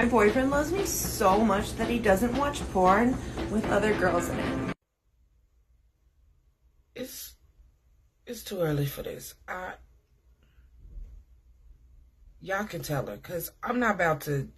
My boyfriend loves me so much that he doesn't watch porn with other girls in it. It's it's too early for this. I y'all can tell her because I'm not about to